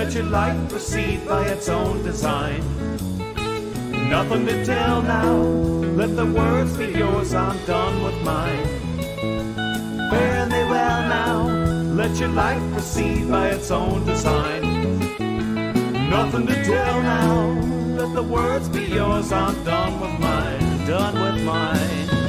Let your life proceed by its own design. Nothing to tell now. Let the words be yours. I'm done with mine. Thee well now. Let your life proceed by its own design. Nothing to tell now. Let the words be yours. I'm done with mine. Done with mine.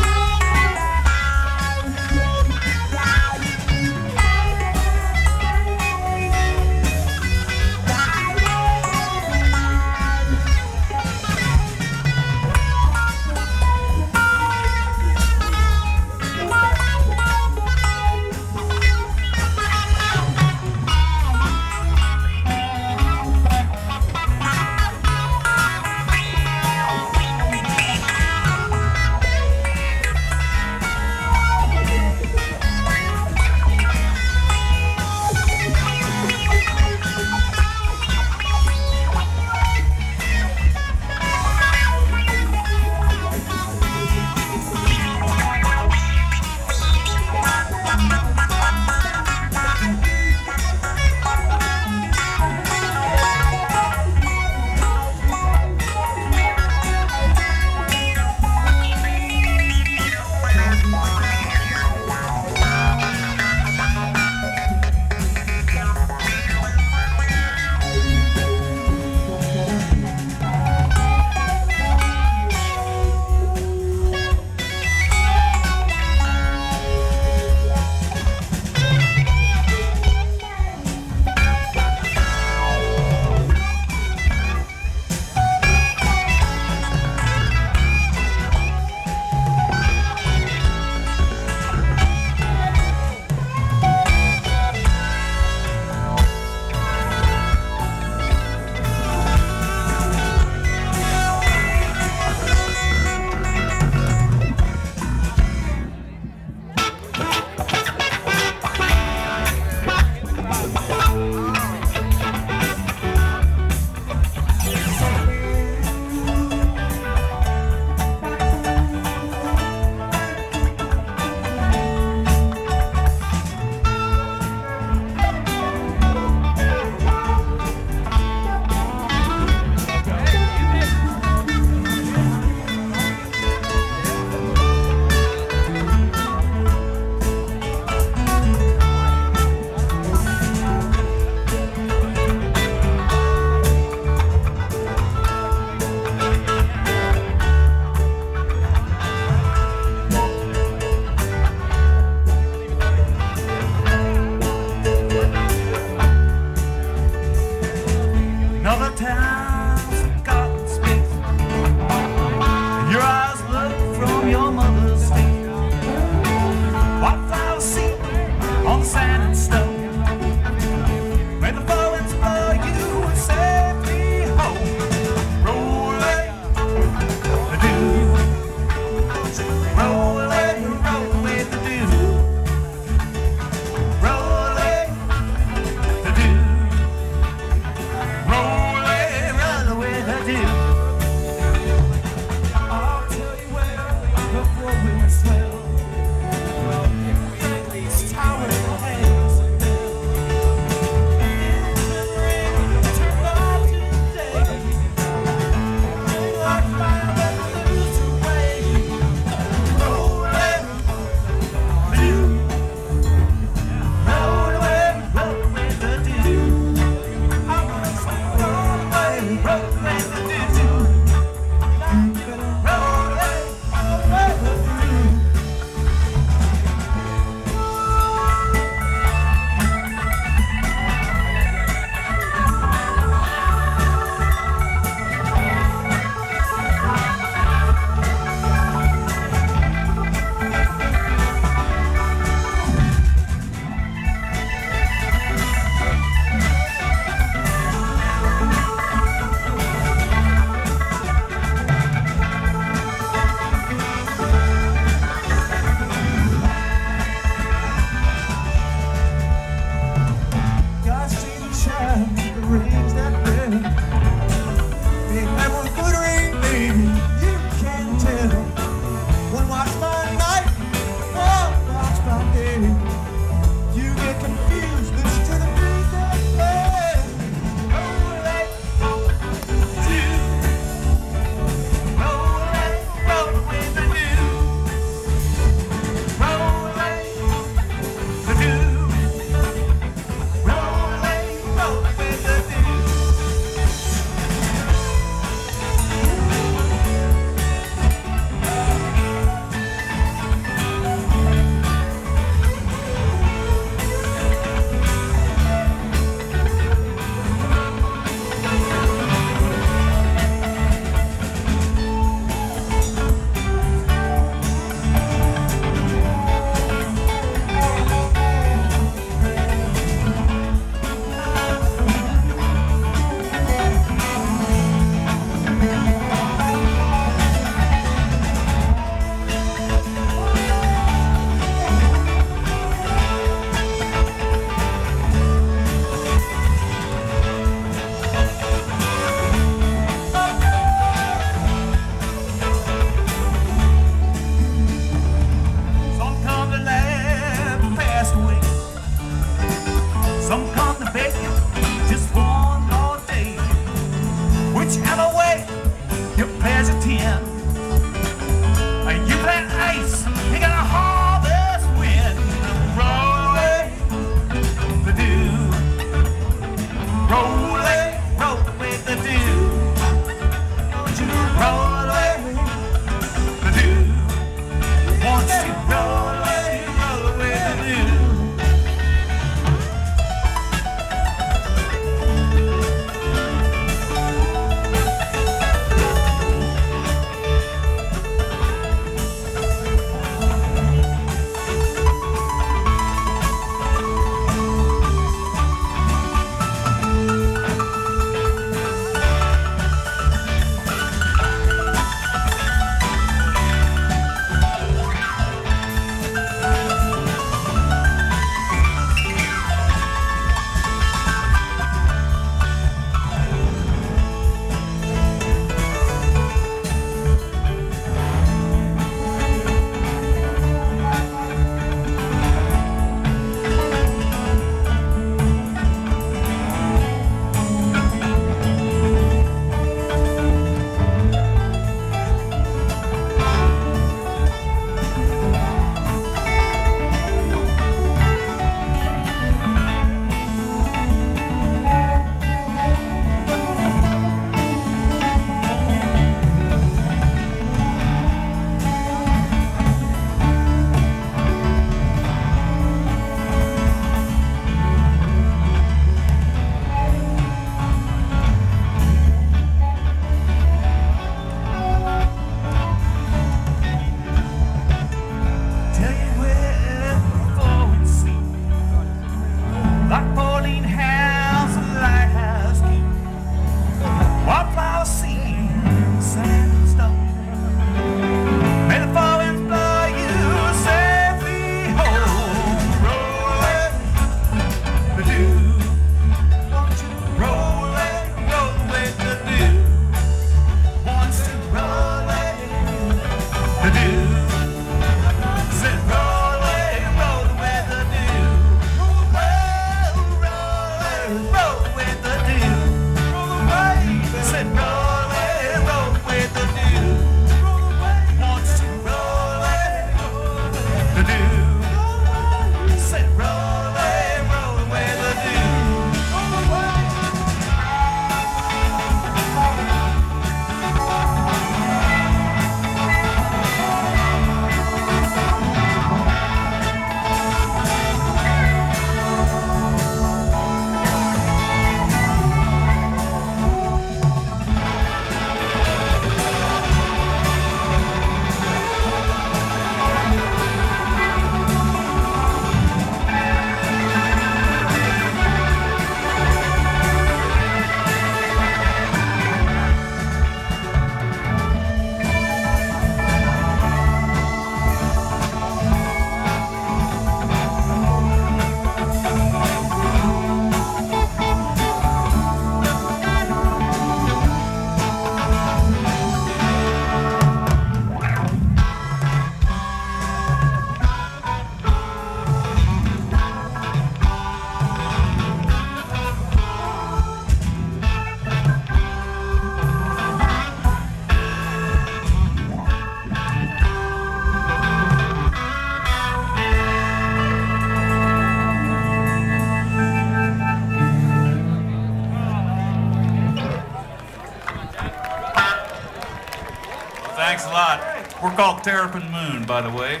Called Terrapin Moon, by the way.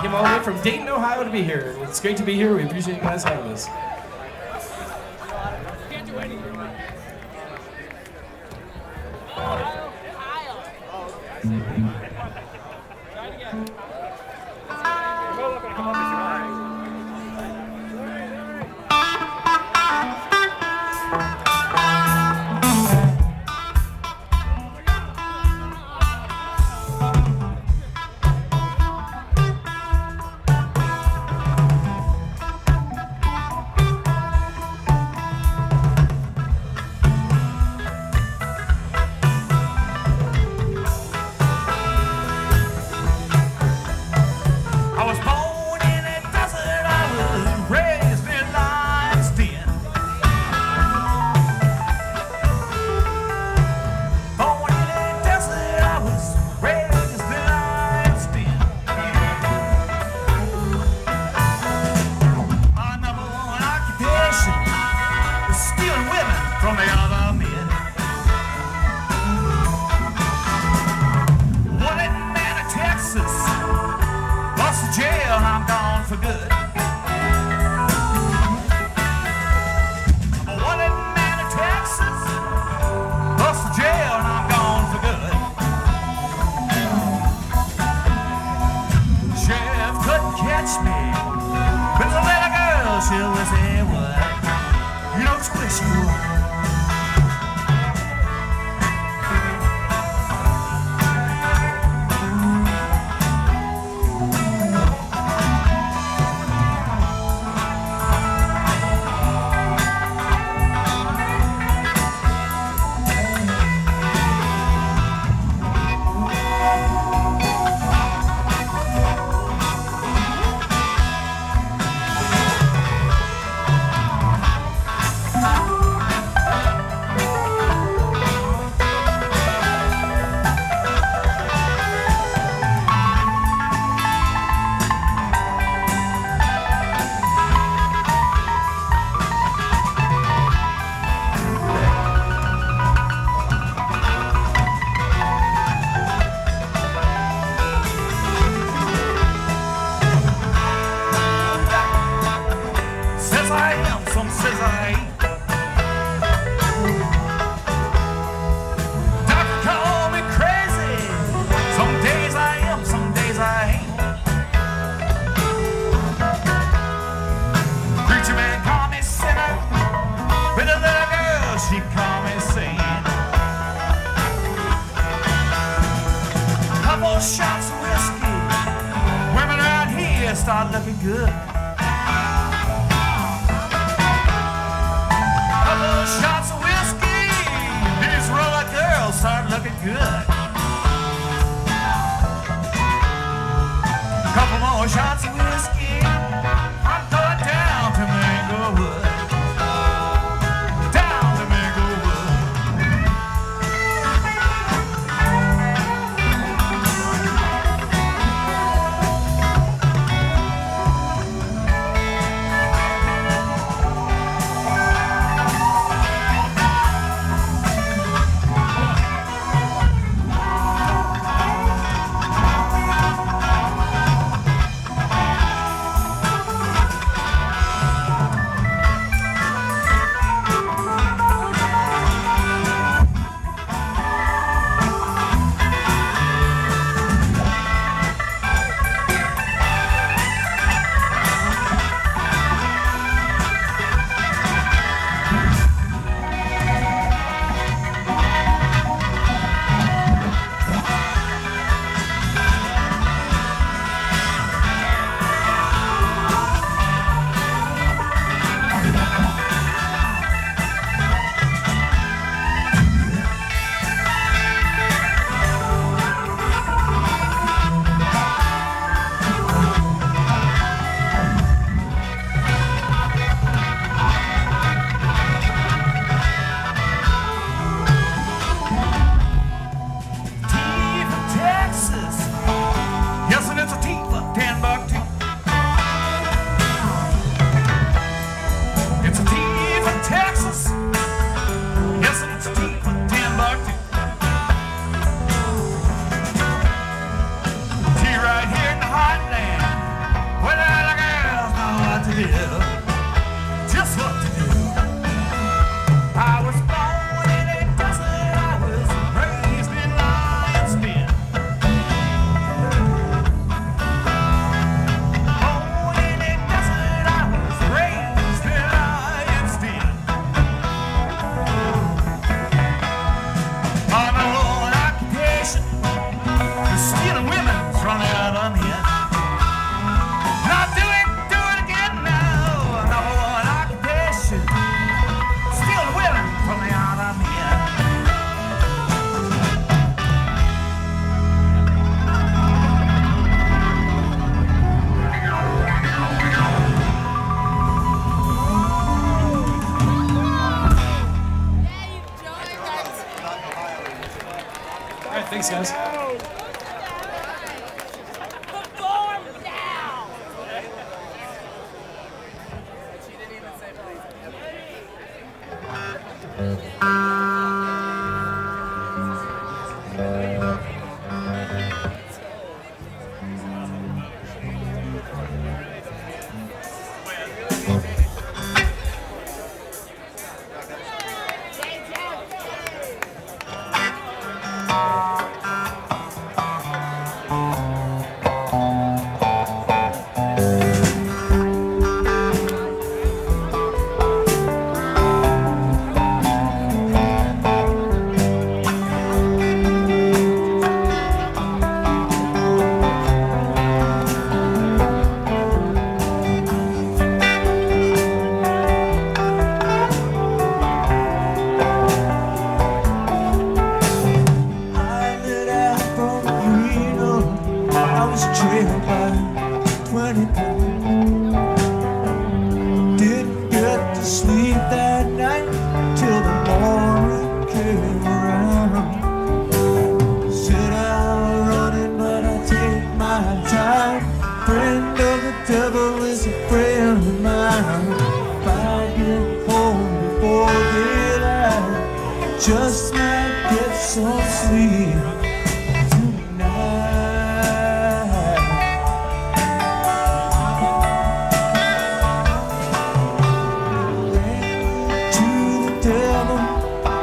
Came all the way from Dayton, Ohio to be here. It's great to be here. We appreciate you guys having us.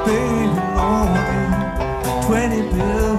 Baby, on twenty bill.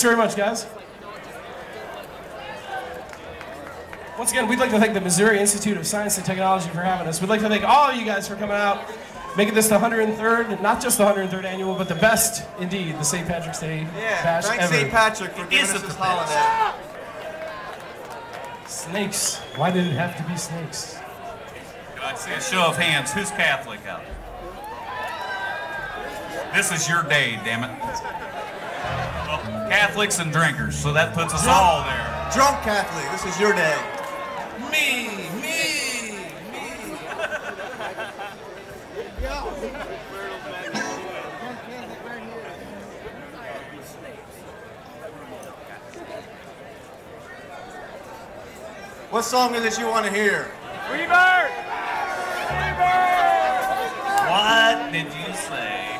Thanks very much, guys. Once again, we'd like to thank the Missouri Institute of Science and Technology for having us. We'd like to thank all of you guys for coming out, making this the 103rd, and not just the 103rd annual, but the best, indeed, the St. Patrick's Day Yeah, bash thanks ever. St. Patrick for It giving is us the this holiday. Snakes. Why did it have to be snakes? Can I see a show of hands? Who's Catholic out there? This is your day, damn it. Catholics and drinkers, so that puts us all there. Drunk Catholic, this is your day. Me, me, me. What song is it you want to hear? What did you say?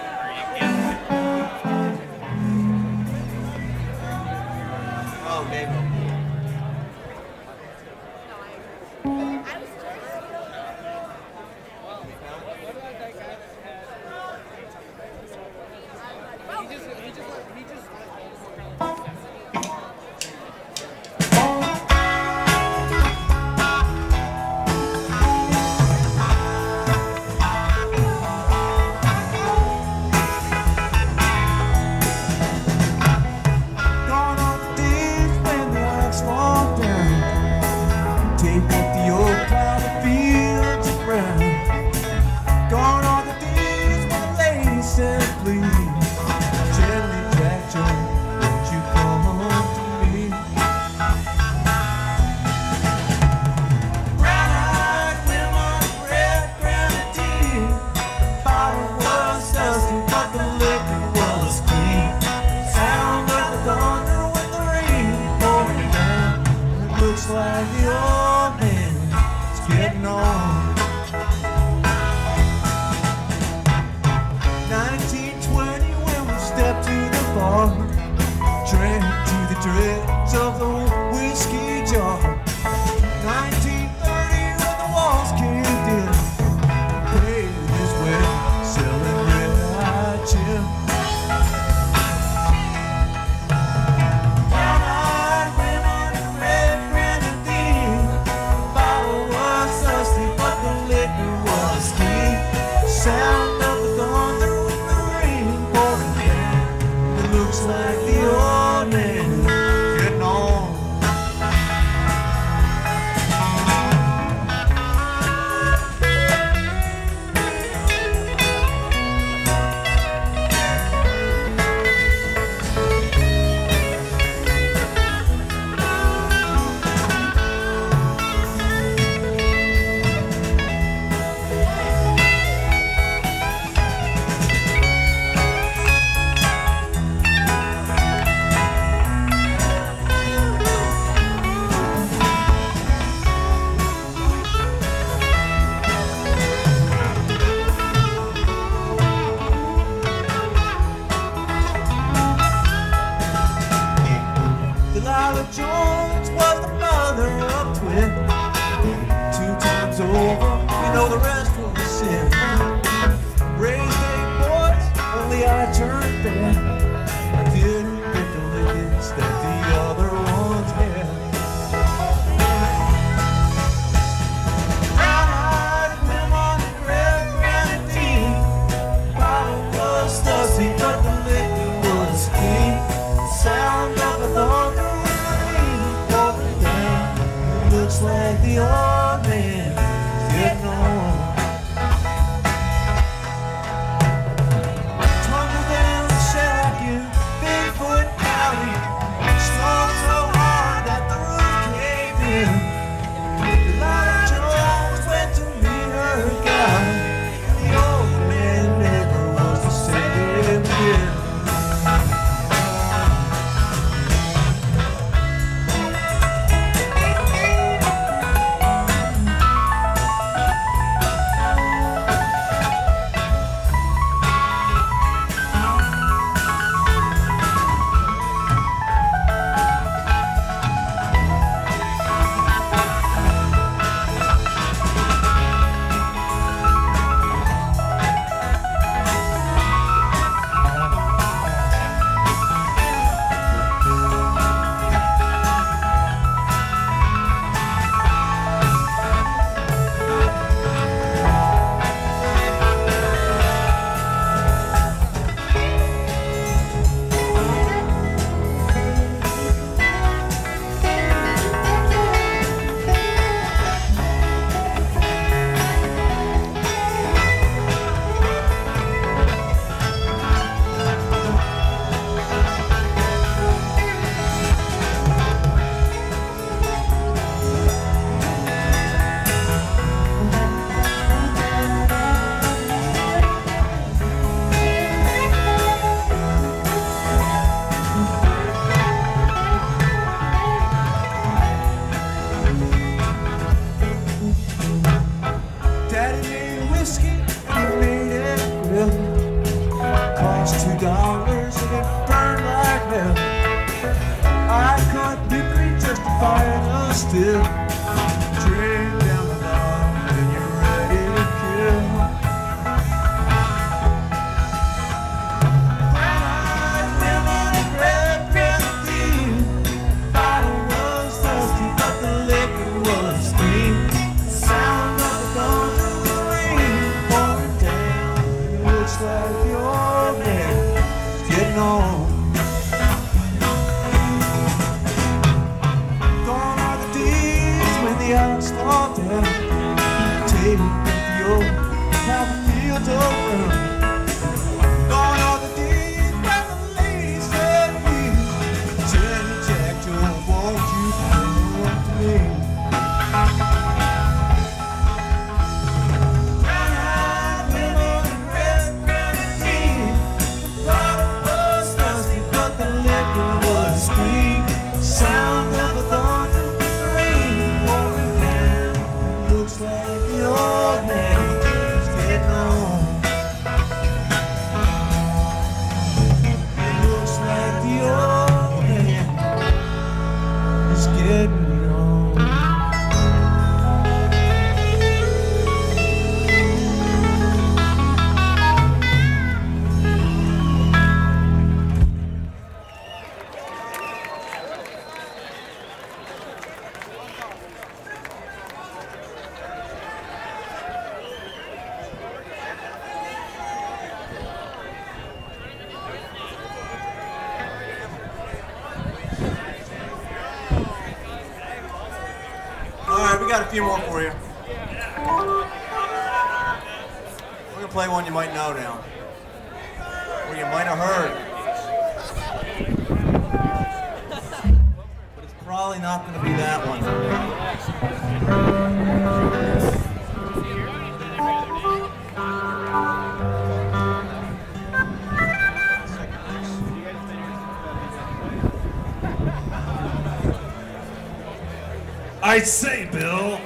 I say, Bill,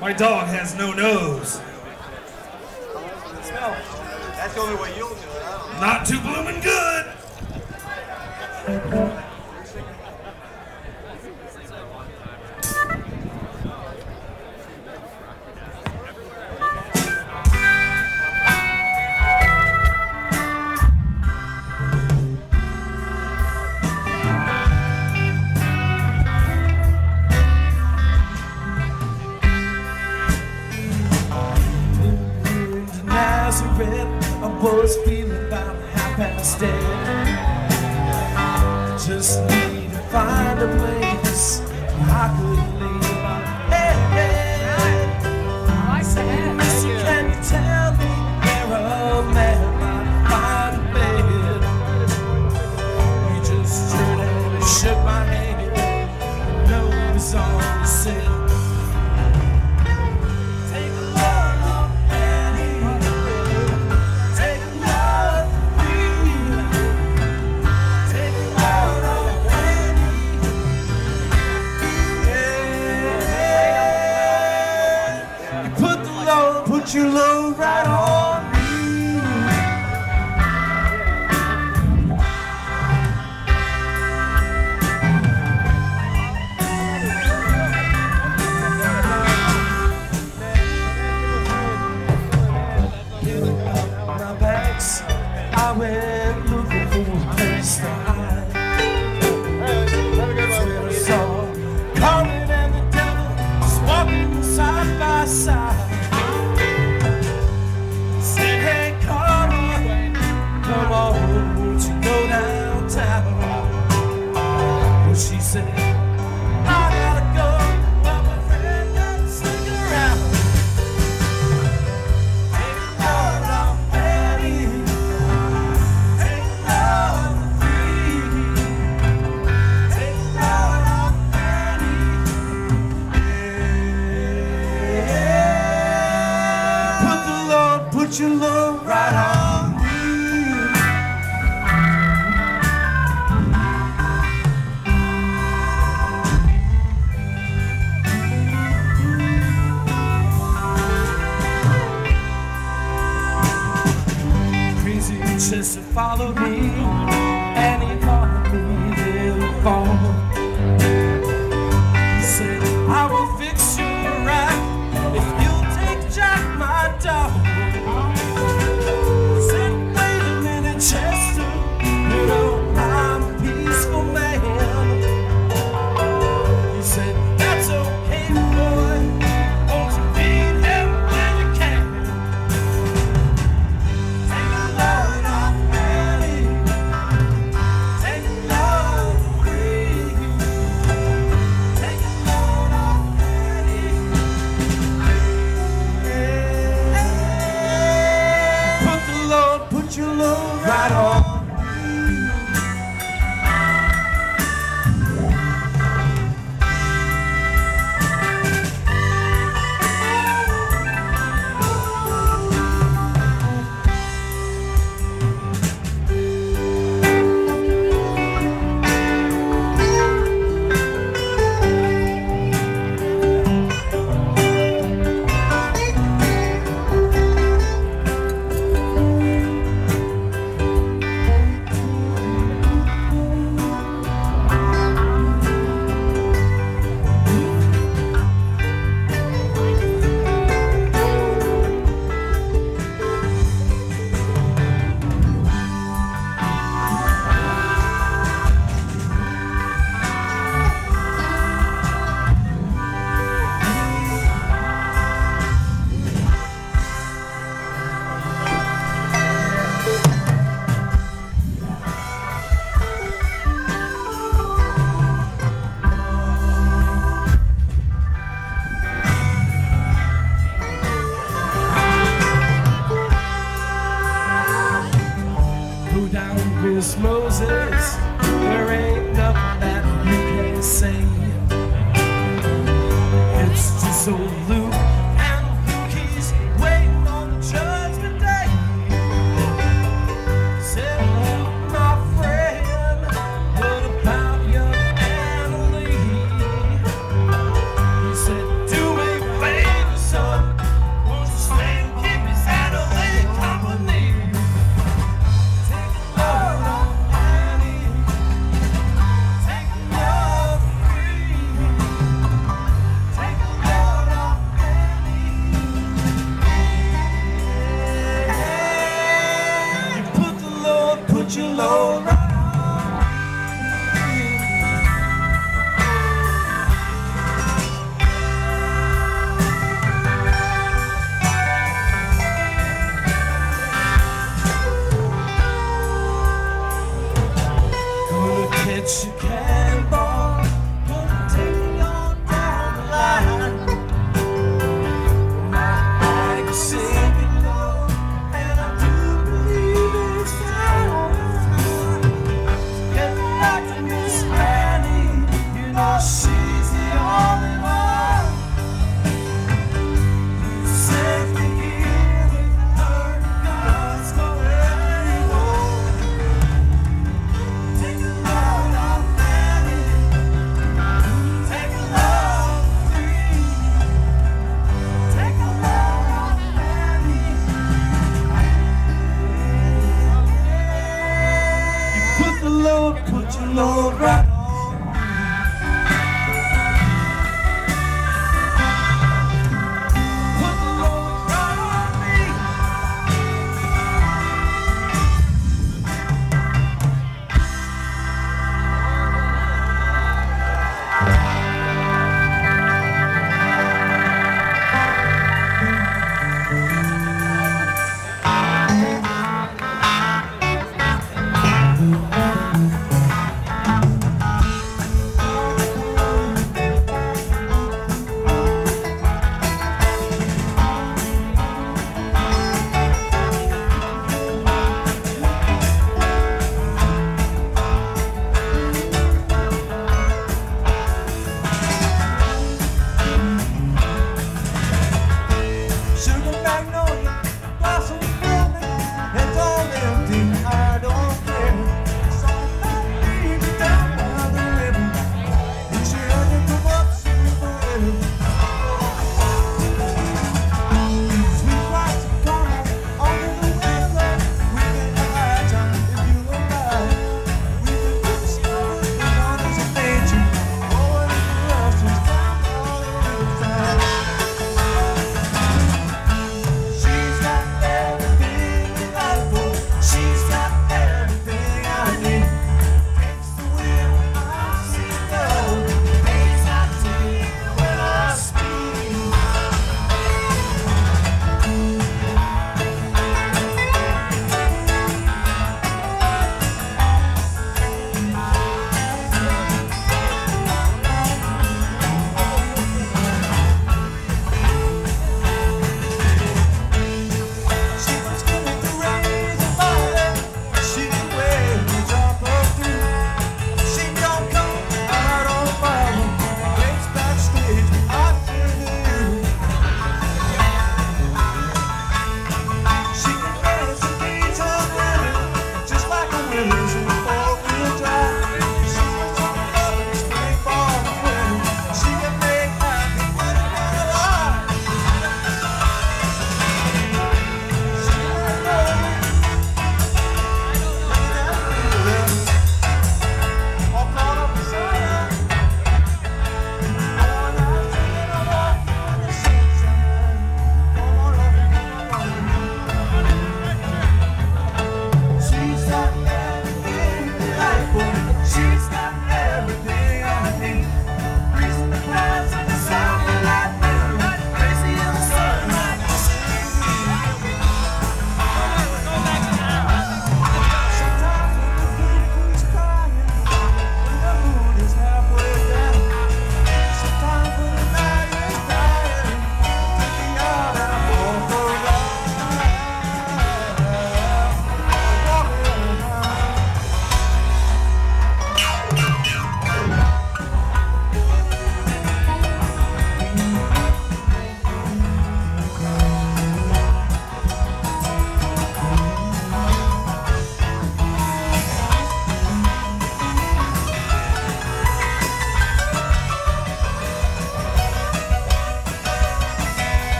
my dog has no nose.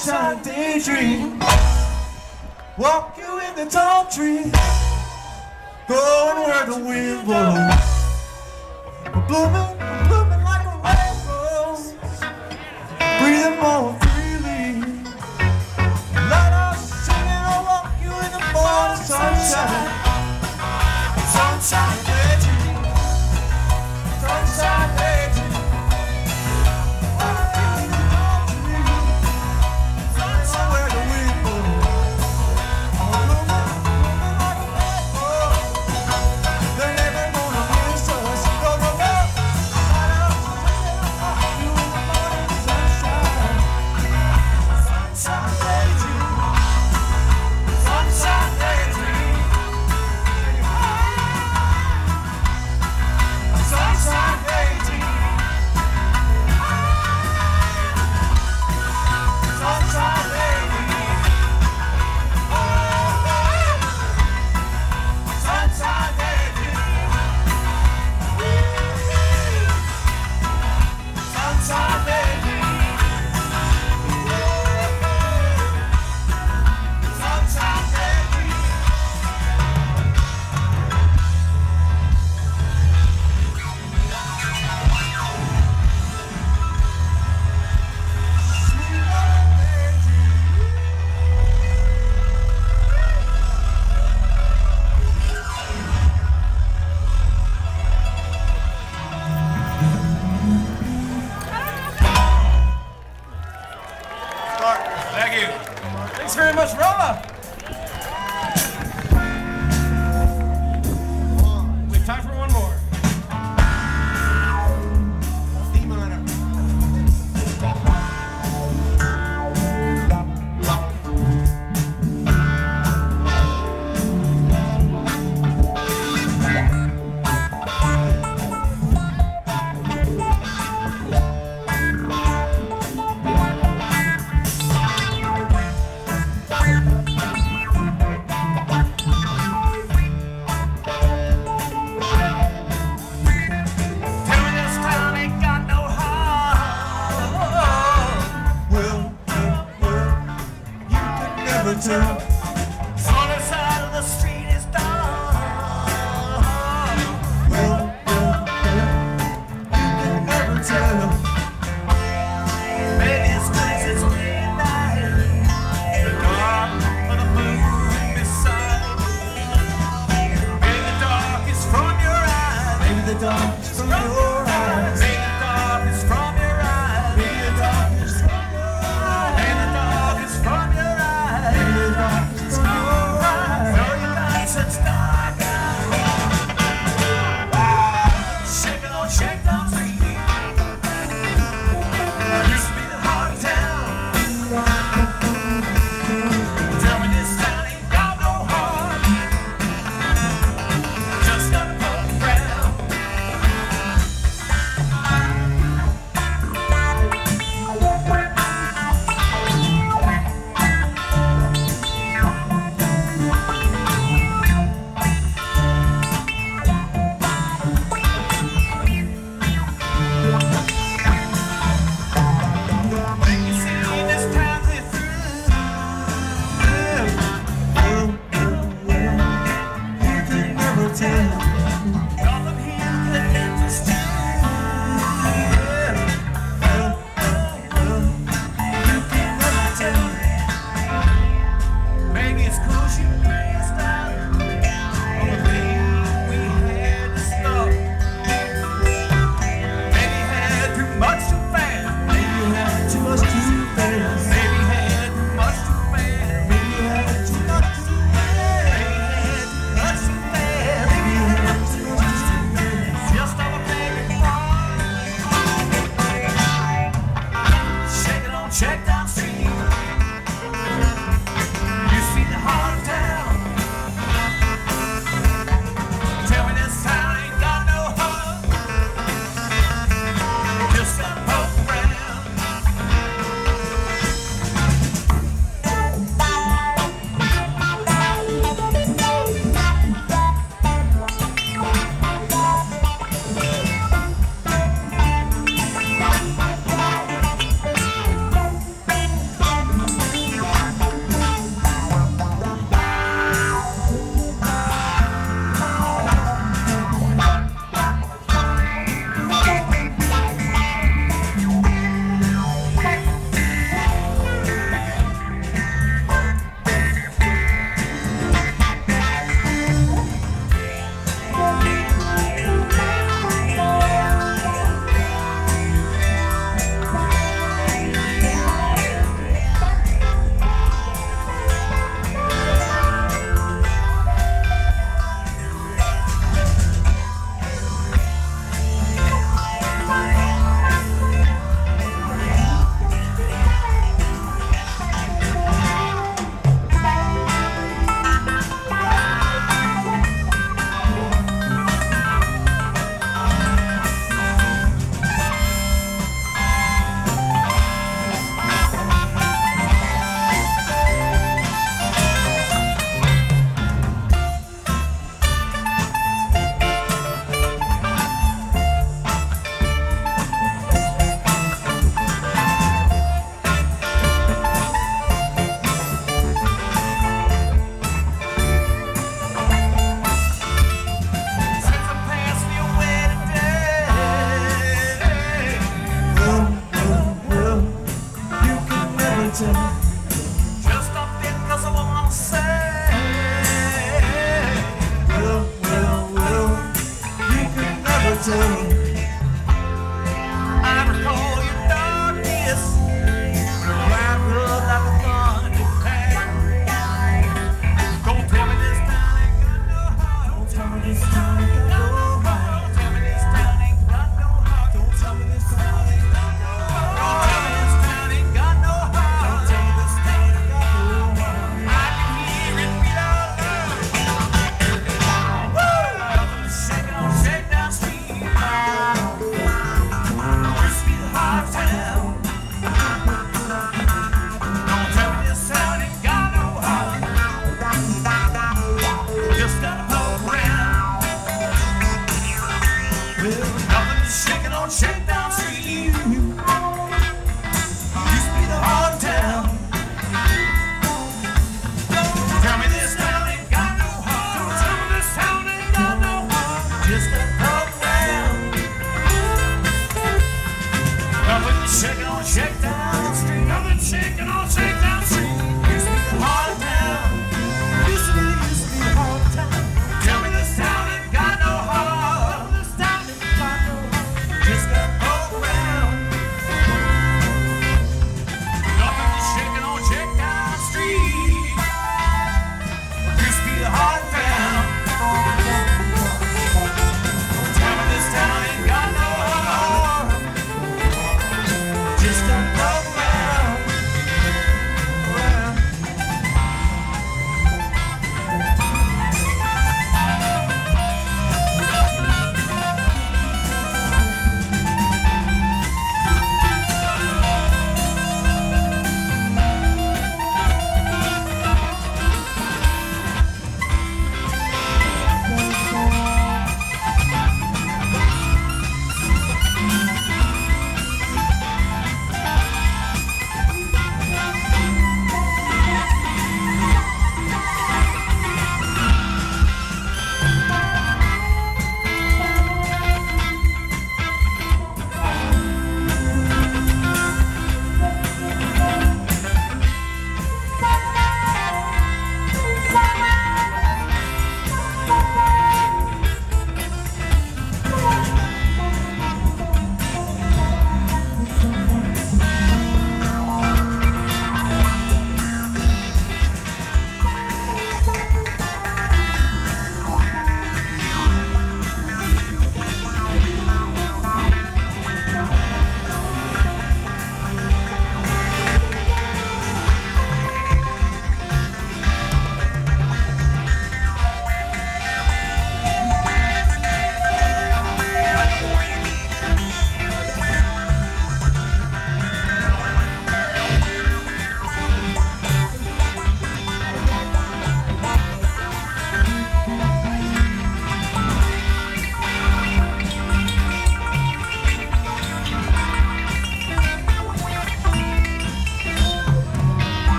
sunshine daydream. Walk you in the tall tree. Going where the wind blows. Blooming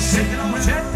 Nothing shaking on Shakedown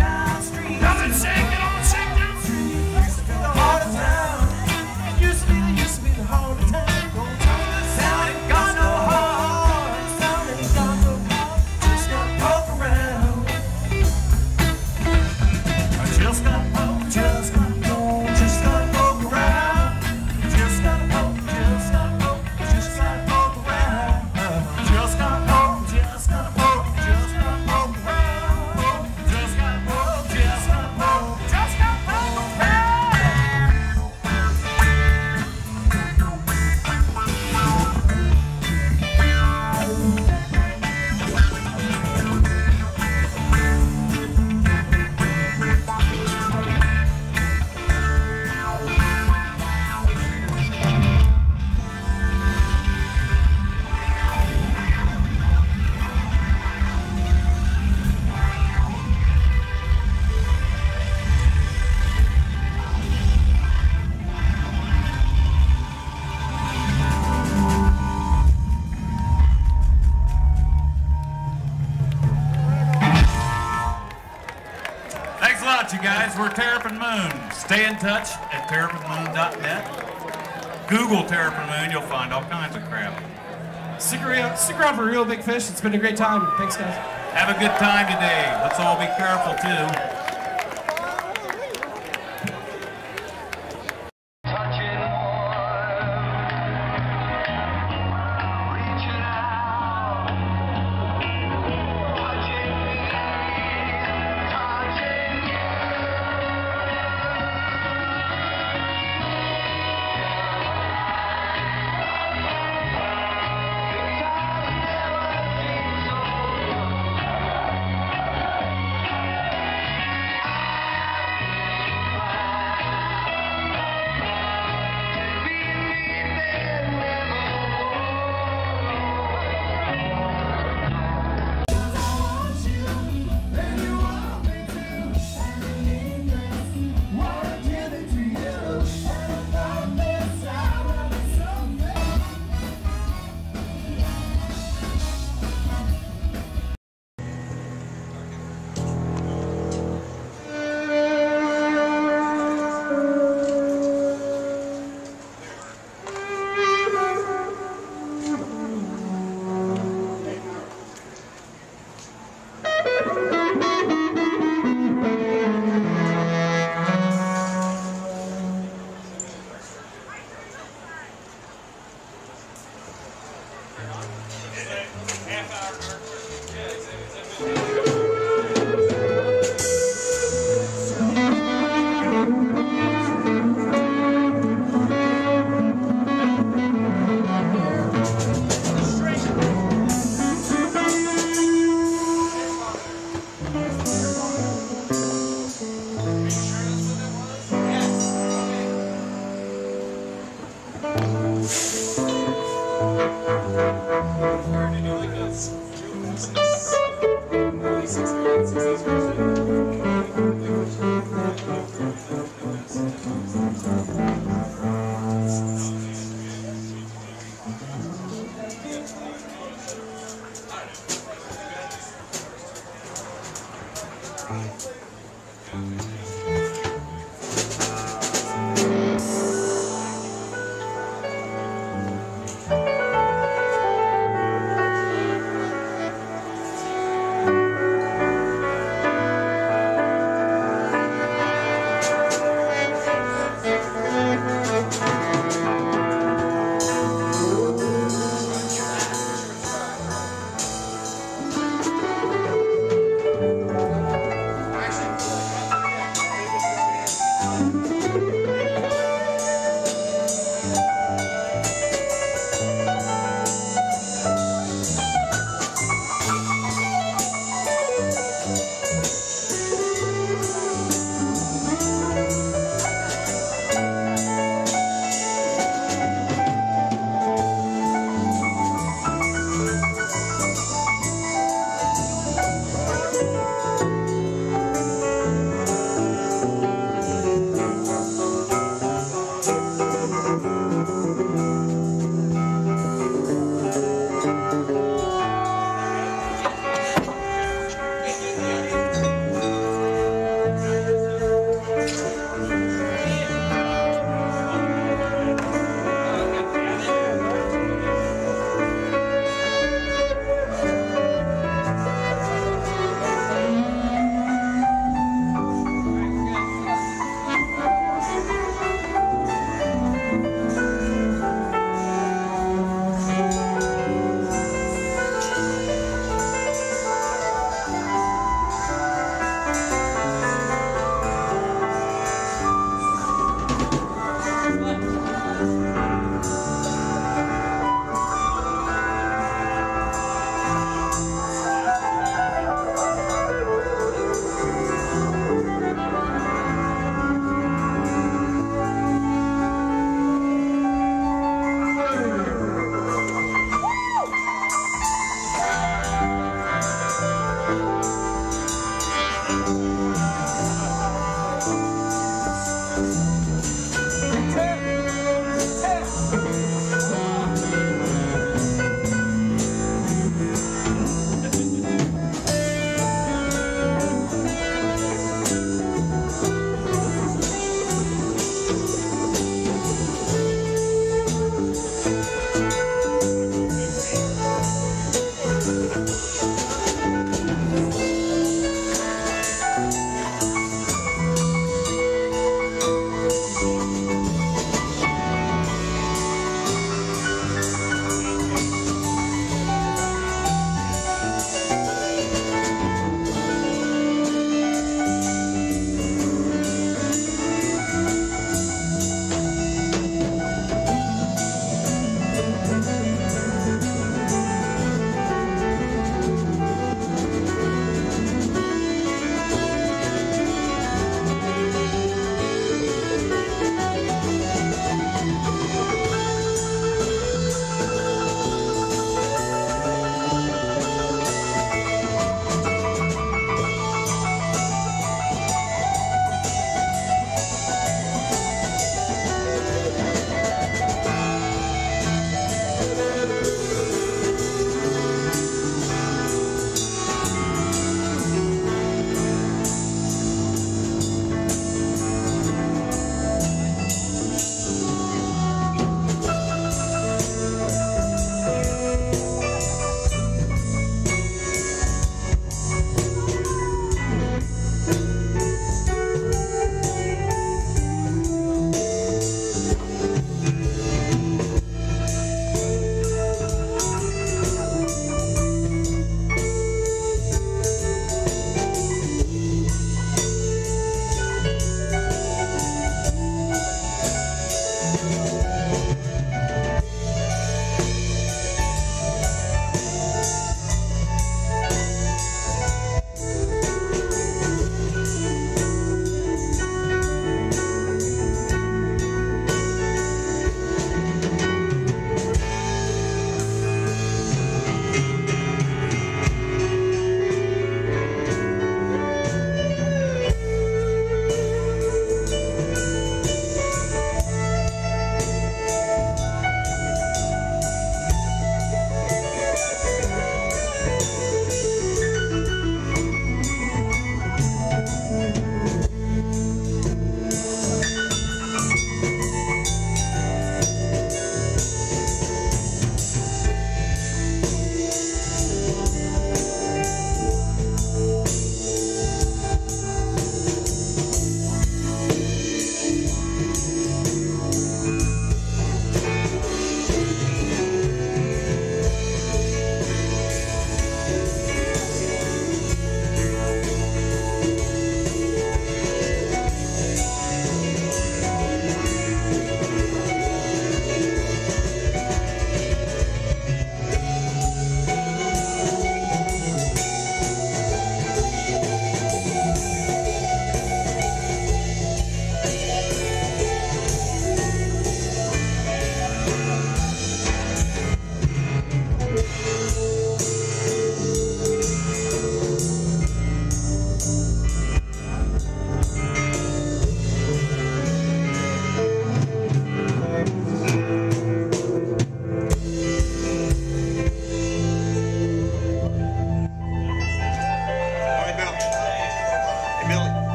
guys. We're Terrapin Moon. Stay in touch at terrapinmoon.net. Google Terrapin Moon, you'll find all kinds of crap. Stick around, stick around for Reel Big Fish. It's been a great time. Thanks, guys. Have a good time today. Let's all be careful, too.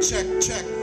Check, check.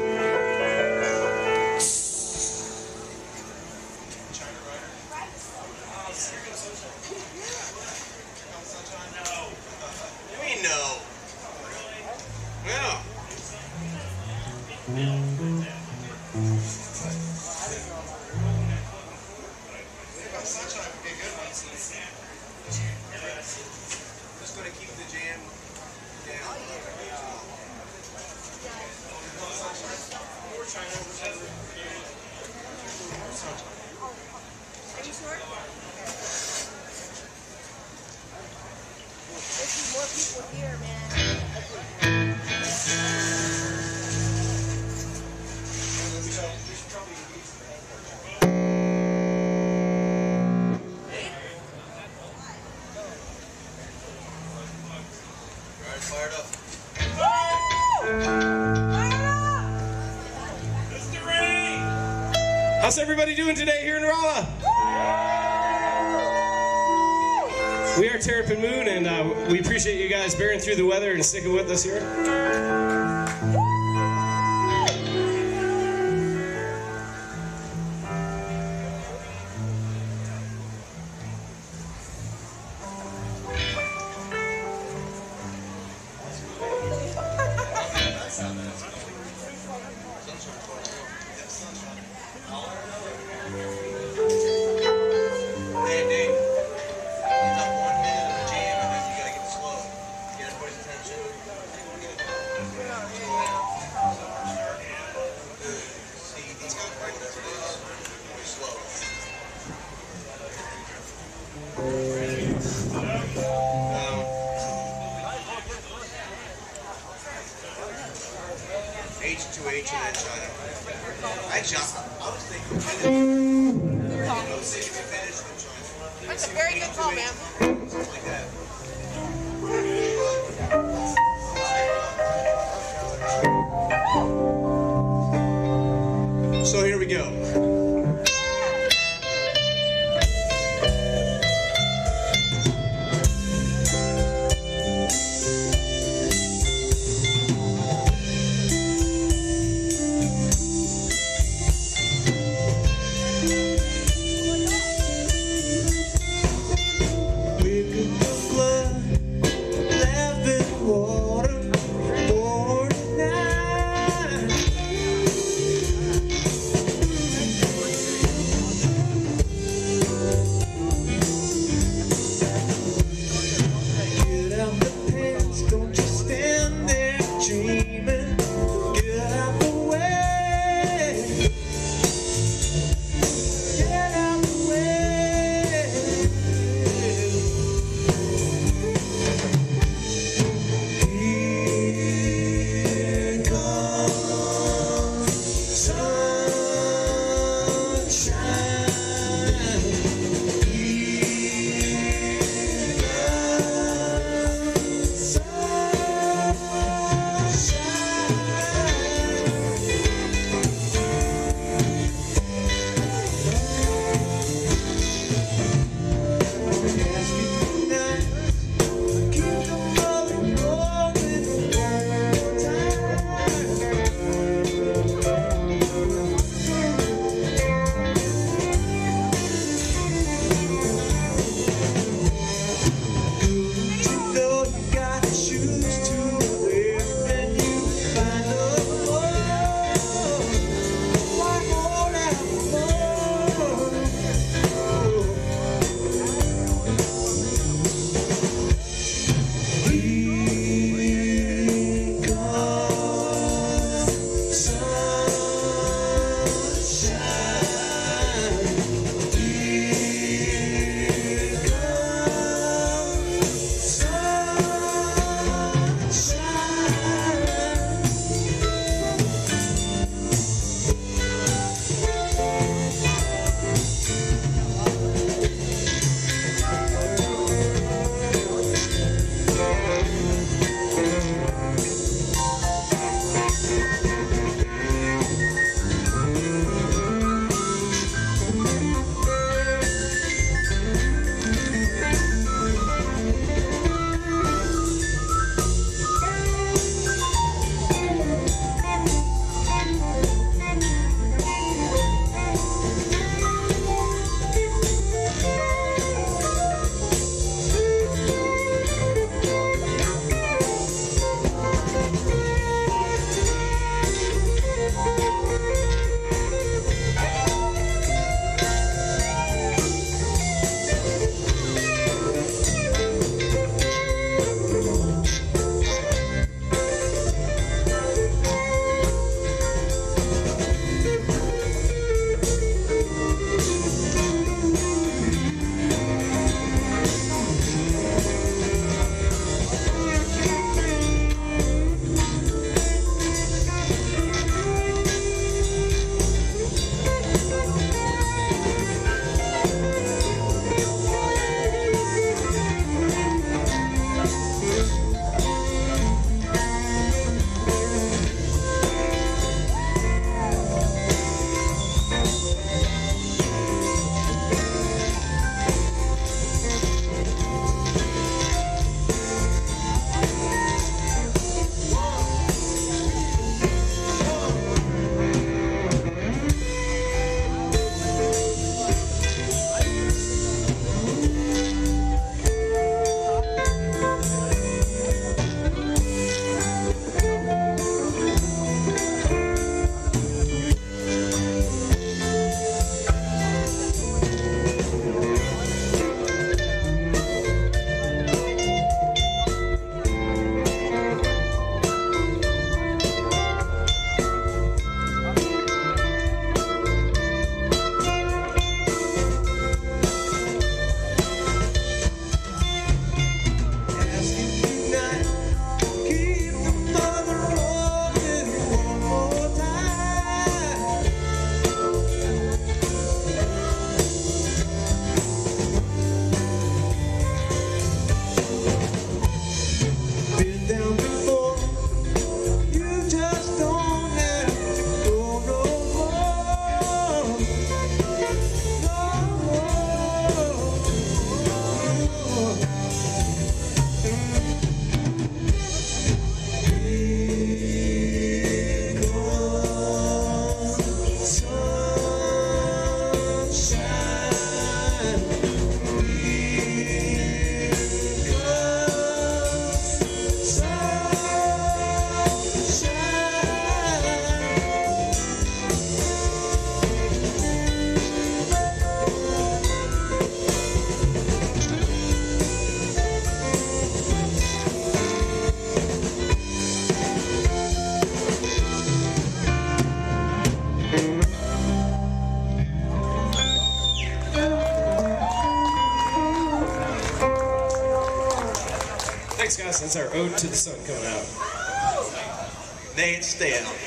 How's everybody doing today here in Rolla? We are Terrapin Moon, and uh, we appreciate you guys bearing through the weather and sticking with us here. That's our ode to the sun coming out. Nate Stan.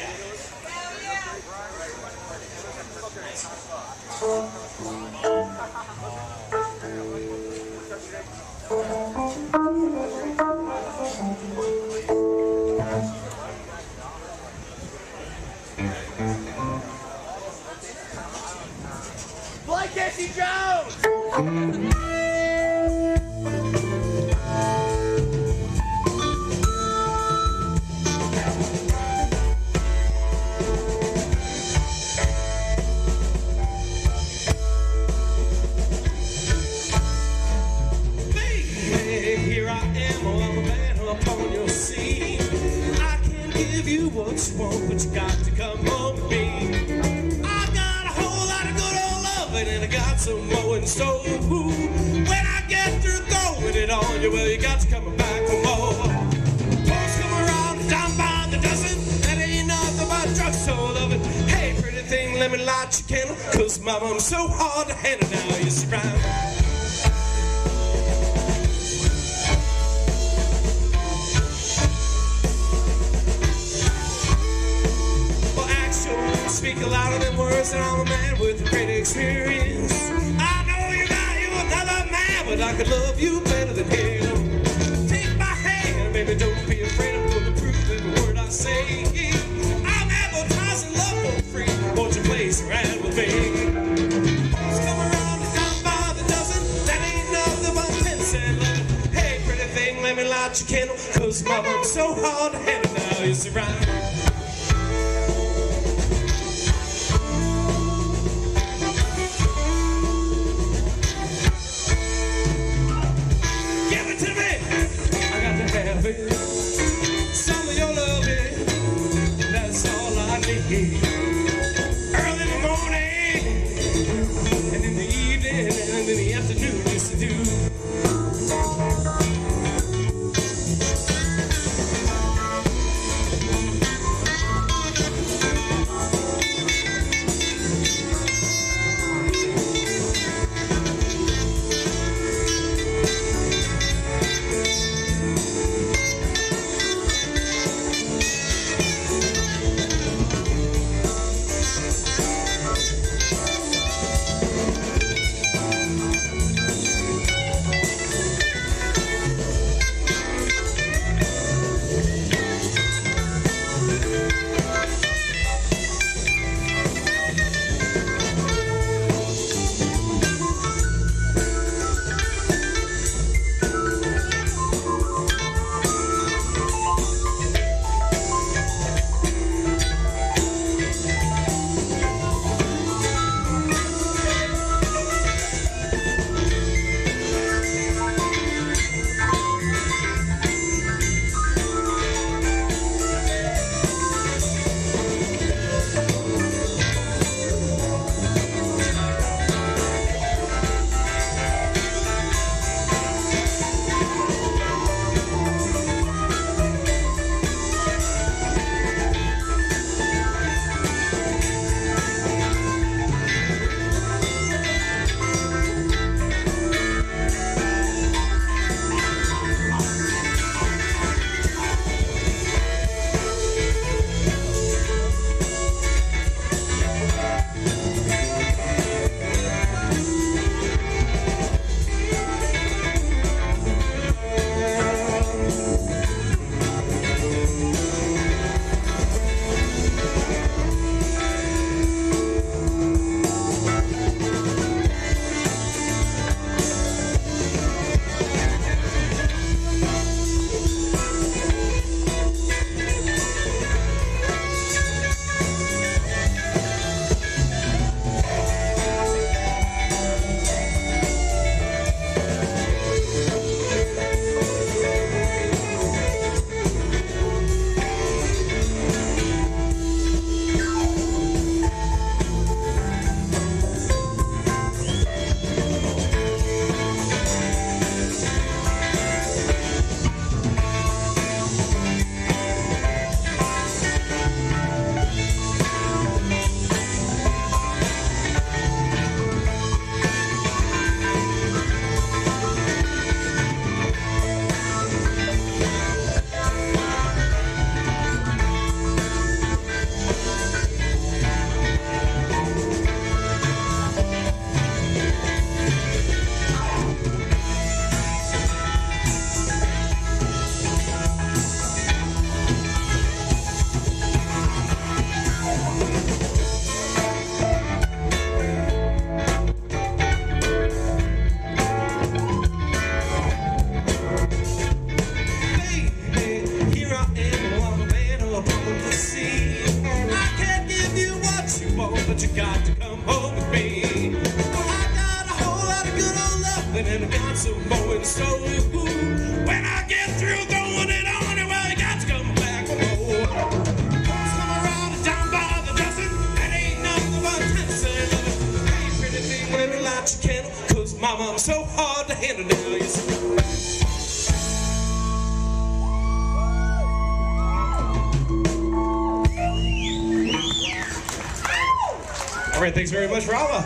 very much, Rolla.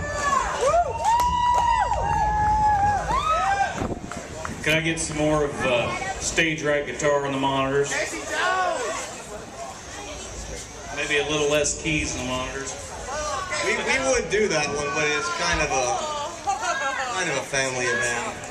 Can I get some more of uh, stage right guitar on the monitors? Maybe a little less keys in the monitors. We, we would do that one, but it's kind of a kind of a family event.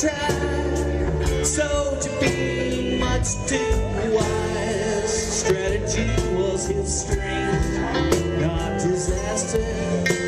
so to be much too wise. Strategy was his strength, not disaster.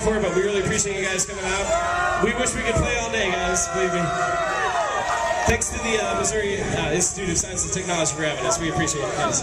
Time for, but we really appreciate you guys coming out. We wish we could play all day, guys, believe me. Thanks to the uh, Missouri uh, Institute of Science and Technology for having us. We appreciate it, guys.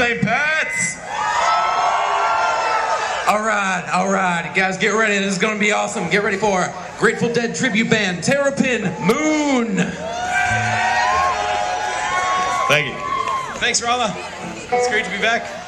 Pat's? All right, all right, guys, get ready. This is going to be awesome. Get ready for Grateful Dead tribute band, Terrapin Moon. Thank you. Thanks, Rolla. It's great to be back.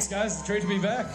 Thanks, guys. It's great to be back.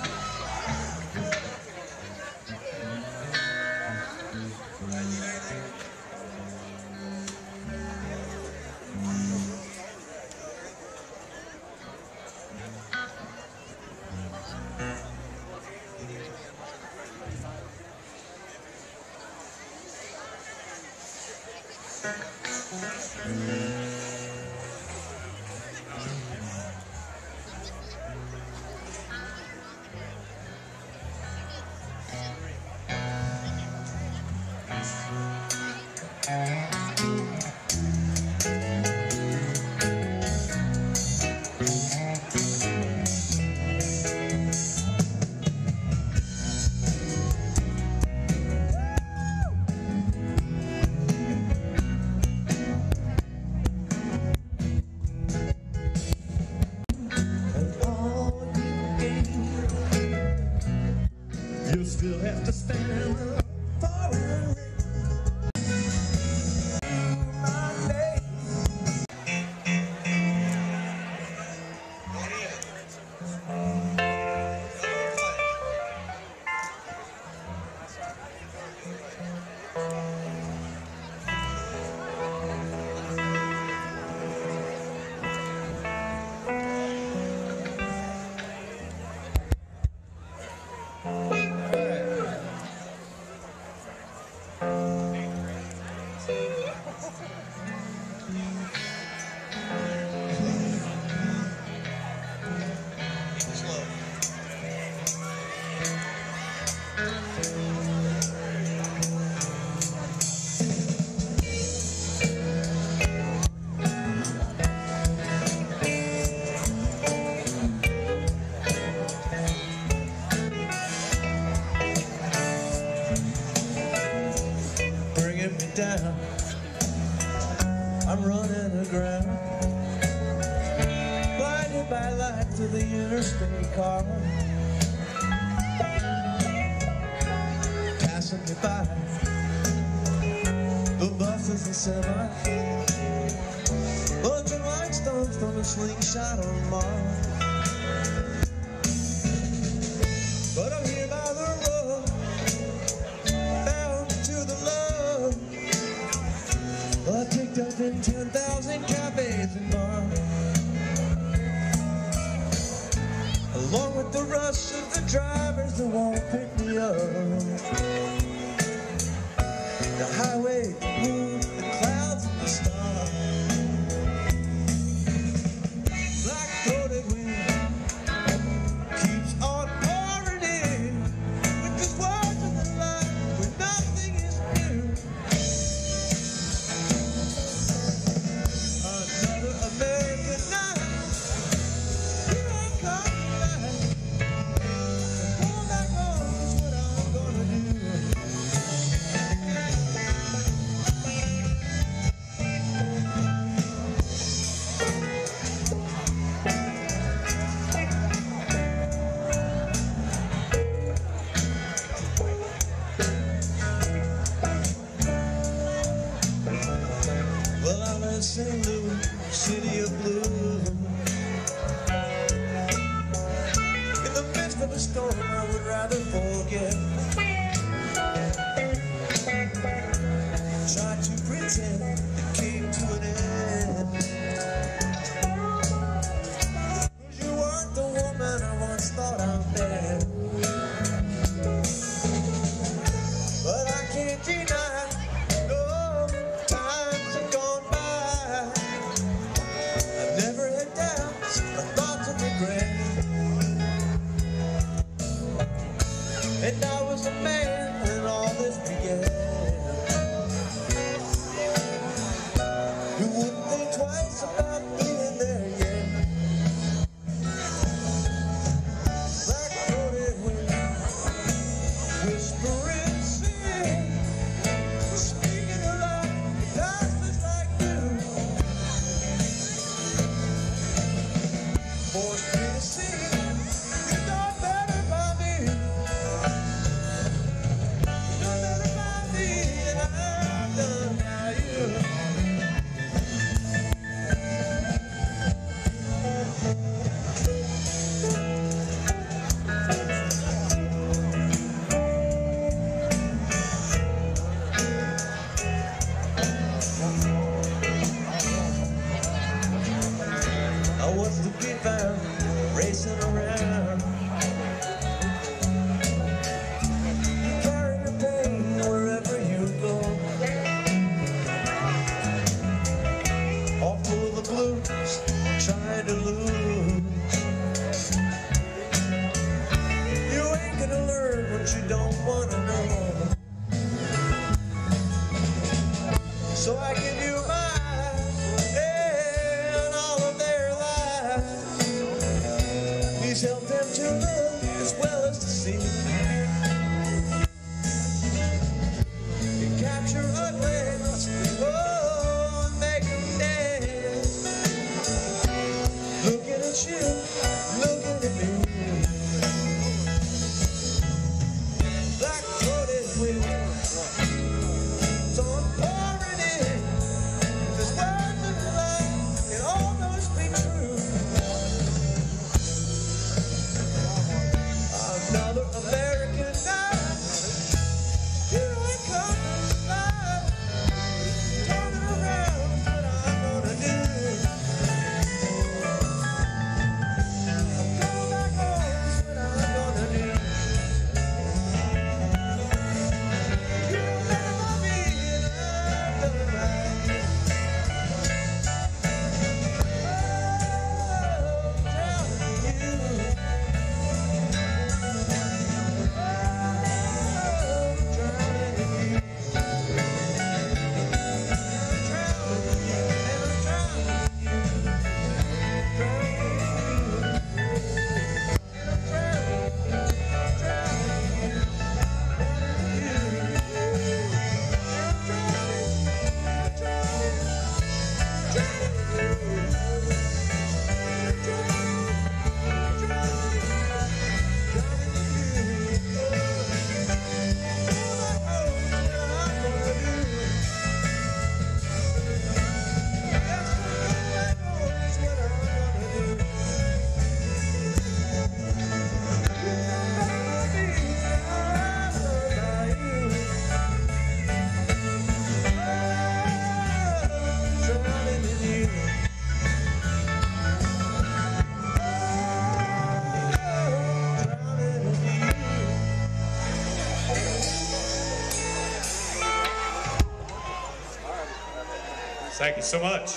Thank you so much.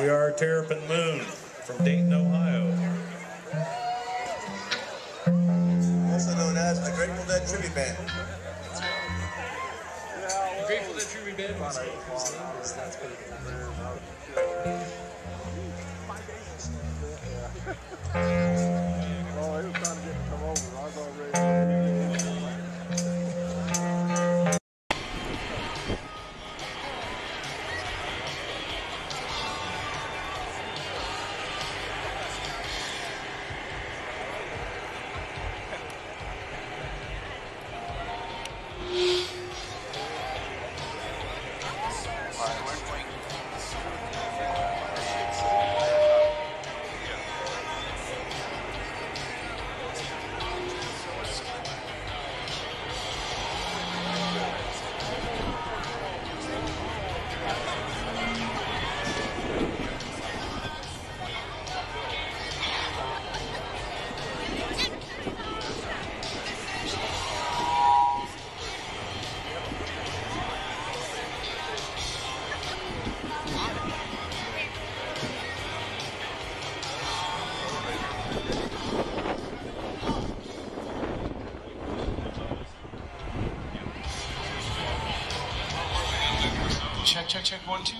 We are Terrapin Moon from Dayton, Ohio. Also known as the Grateful Dead Tribute Band. Grateful Dead Tribute Band. check, check, check, one, two.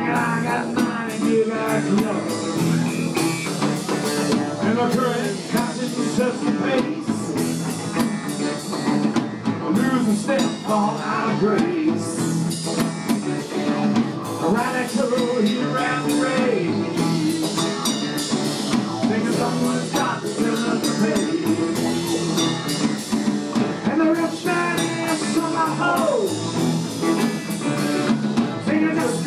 And I got mine and you got yours. And. I'm losing step, fall out of grace. Around that curl, you around the.